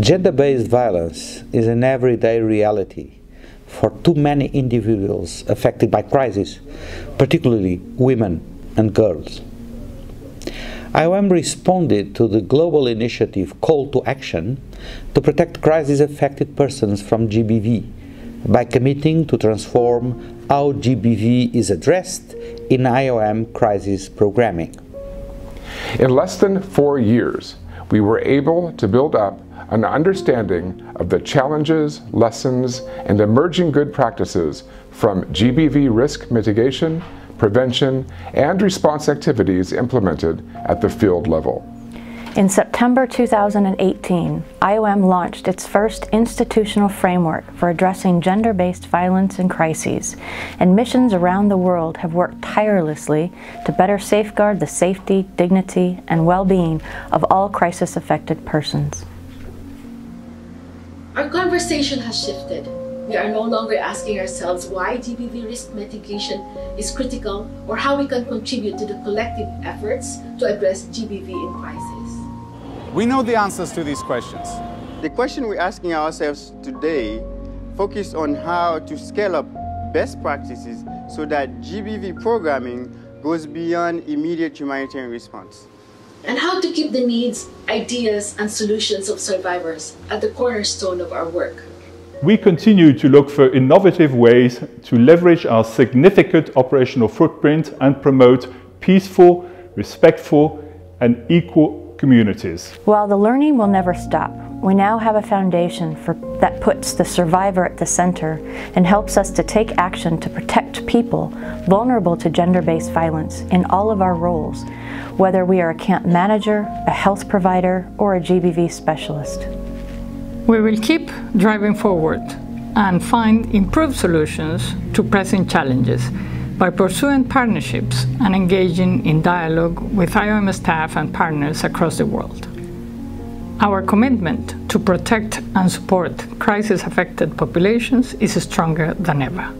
Gender based violence is an everyday reality for too many individuals affected by crisis, particularly women and girls. IOM responded to the global initiative Call to Action to protect crisis affected persons from GBV by committing to transform how GBV is addressed in IOM crisis programming. In less than four years, we were able to build up an understanding of the challenges, lessons, and emerging good practices from GBV risk mitigation, prevention, and response activities implemented at the field level. In September 2018, IOM launched its first institutional framework for addressing gender-based violence and crises, and missions around the world have worked tirelessly to better safeguard the safety, dignity, and well-being of all crisis-affected persons. Our conversation has shifted. We are no longer asking ourselves why GBV risk mitigation is critical or how we can contribute to the collective efforts to address GBV in crisis. We know the answers to these questions. The question we're asking ourselves today focus on how to scale up best practices so that GBV programming goes beyond immediate humanitarian response. And how to keep the needs, ideas, and solutions of survivors at the cornerstone of our work. We continue to look for innovative ways to leverage our significant operational footprint and promote peaceful, respectful, and equal communities. While the learning will never stop, we now have a foundation for, that puts the survivor at the center and helps us to take action to protect people vulnerable to gender-based violence in all of our roles, whether we are a camp manager, a health provider, or a GBV specialist. We will keep driving forward and find improved solutions to pressing challenges by pursuing partnerships and engaging in dialogue with IOM staff and partners across the world. Our commitment to protect and support crisis-affected populations is stronger than ever.